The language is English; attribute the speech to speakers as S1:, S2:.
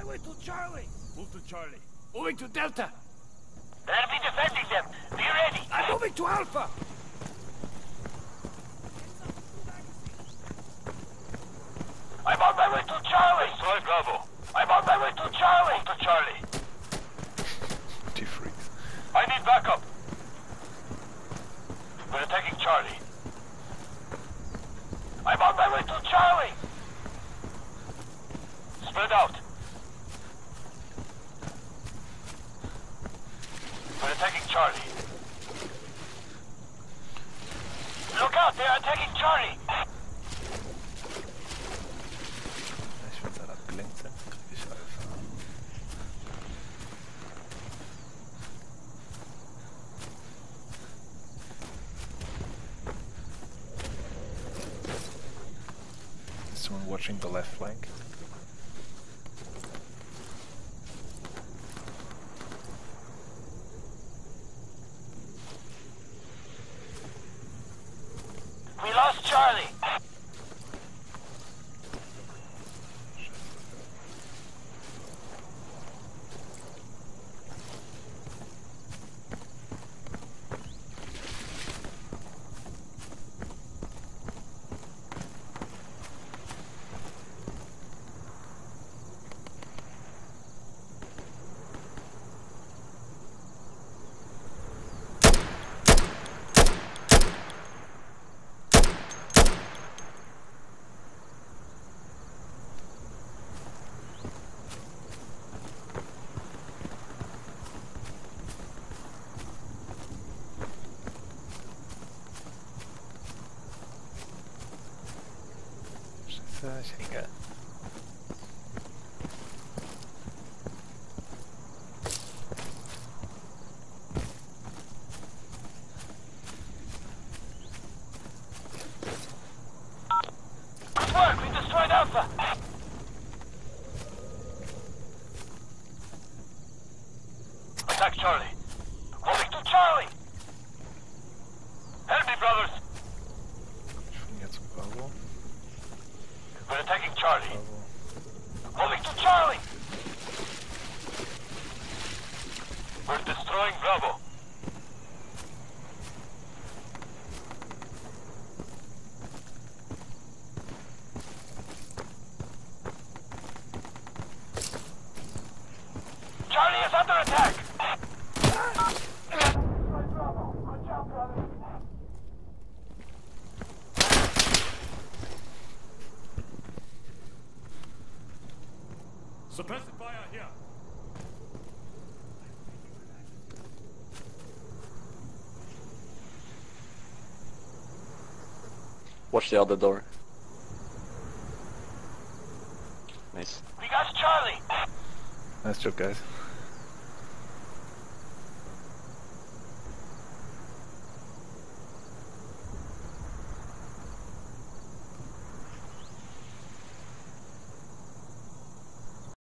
S1: on my way to Charlie.
S2: Move to Charlie.
S1: Moving to Delta.
S3: I'll be defending them. Be ready.
S1: I'm moving to Alpha.
S3: I'm on my way to Charlie.
S2: Destroy Bravo.
S3: I'm on my way to Charlie.
S2: To Charlie.
S4: Two freaks.
S2: I need backup. We're attacking Charlie.
S3: I'm on my way to Charlie.
S2: Spread out. We're attacking Charlie.
S3: Look out, they are attacking Charlie.
S4: Someone watching the left flank?
S3: We lost Charlie. Alpha.
S2: Attack Charlie.
S3: Moving to Charlie.
S2: Help me, brothers.
S4: Ich fliege jetzt zum Bravo.
S2: We're attacking Charlie.
S4: Bravo.
S3: Moving to Charlie.
S2: We're destroying Bravo.
S3: Charlie is under attack.
S2: Suppressive fire here.
S5: Watch the other door. Nice.
S3: We got Charlie.
S4: Nice job, guys.